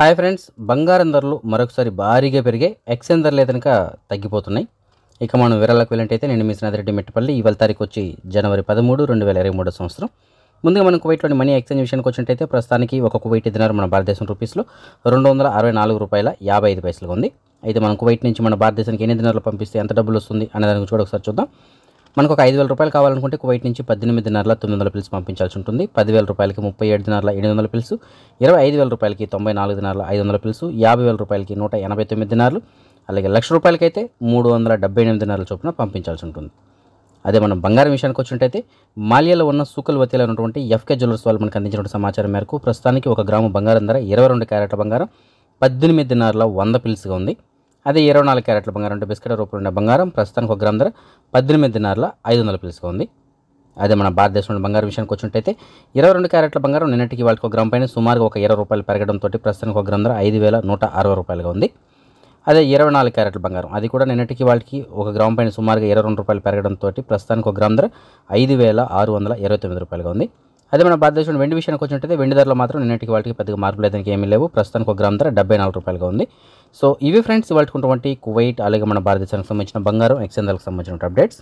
Hi friends బంగారం ధరలు మరొకసారి భారీగా పెరిగాయి ఎక్స్చేంజ్ ధరలు అయితే కనుక తగ్గిపోతున్నాయి. ఇక మనం వివరాలకు వెళ్ళినట్టయితే నేను మీ స్నేహితుడి మెట్టుపల్లి ఇవాళ తారీఖు వచ్చి జనవరి పదమూడు రెండు వేల ఇరవై మూడో సంవత్సరం. ముందుగా మనం కువైట్లోని మనీ ఎక్స్చేంజ్ విషయానికి వచ్చినట్టయితే ప్రస్తుతానికి ఒక కువైట్ దినారు మన భారతదేశం రూపీస్లో రెండు వందల అరవై నాలుగు రూపాయల యాభై ఐదు పైసలుగా ఉంది. అయితే మనం కువైట్ నుంచి మన భారతదేశానికి ఎన్ని దినాలు పంపిస్తే ఎంత డబ్బులు వస్తుంది అనే దాని గురించి కూడా ఒకసారి చూద్దాం. మనకు ఒక ఐదు వేల రూపాయలు కావాలనుకుంటే కువైట్ నుంచి పద్దెనిమిది దినార్ల తొమ్మిది వందల పిల్స్ పంపించాల్సి ఉంటుంది. పదివేల రూపాయలకి ముప్పై ఏడు దినార్ల ఎనిమిది వందల పిల్స్ ఇరవై ఐదు వేల రూపాయలకి తొంభై నాలుగు దినార్ల ఐదు వందల పిల్స్ యాభై వేల రూపాయలకి నూట ఎనభై తొమ్మిది దినార్లు అలాగే లక్ష రూపాయలకైతే మూడు వందల డెబ్బై ఎనిమిది దినార్ల చొప్పున పంపించాల్సి ఉంటుంది. అదే మనం బంగారం విషయానికి వచ్చినట్టయితే మాలియాలో ఉన్న సూకల్ వతీలో ఉన్నటువంటి ఎఫ్కే జ్యువెలర్స్ వాళ్ళు మనకు అందించిన సమాచారం మేరకు ప్రస్తుతానికి ఒక గ్రాము బంగారం ధర ఇరవై రెండు క్యారెట్ల బంగారం పద్దెనిమిది దినార్ల వంద పిల్స్గా ఉంది. అదే ఇరవై నాలుగు క్యారెట్ల బంగారం అంటే బిస్కెట్ రూపంలో ఉండే బంగారం. ప్రస్తుతానికి ఒక గ్రామ్ ధర పద్దెనిమిది దినార్ల ఐదు వందల పిల్స్గా ఉంది. అదే మన భారతదేశంలో బంగారం విషయానికి వచ్చినట్టయితే ఇరవై రెండు క్యారెట్ల బంగారం నిన్నటికి వాళ్ళకి ఒక గ్రామ్ పైన సుమారుగా ఒక ఇరవై రూపాయలు పెరగడంతో ప్రస్తుతానికి ఒక గ్రామ్ ధర ఐదు వేల నూట అరవై రూపాయలుగా ఉంది. అదే ఇరవై నాలుగు క్యారెట్ల బంగారం అది కూడా నిన్నటికి వాళ్ళకి ఒక గ్రామ్ పైన సుమారుగా ఇరవై రెండు రూపాయలు పెరగడంతో ప్రస్తుతానికి ఒక గ్రామ్ ధర ఐదు వేల ఆరు వందల ఇరవై తొమ్మిది రూపాయలుగా ఉంది. అదే మన భారతదేశంలో వెండి విషయానికి వచ్చినట్టయితే వెండి ధరలో మాత్రం నిన్నటికి వాళ్ళకి పెద్దగా మార్పు లేదానికి ఏమీ లేవు. ప్రస్తుతానికి ఒక గ్రామ్ ధర డెబ్బై నాలుగు రూపాయలుగా ఉంది. సో ఇవి ఫ్రెండ్స్ ఇవాళ కువైట్ అలాగే మన భారతదేశానికి సంబంధించిన బంగారం ఎక్స్చేంజ్లకు సంబంధించిన అప్డేట్స్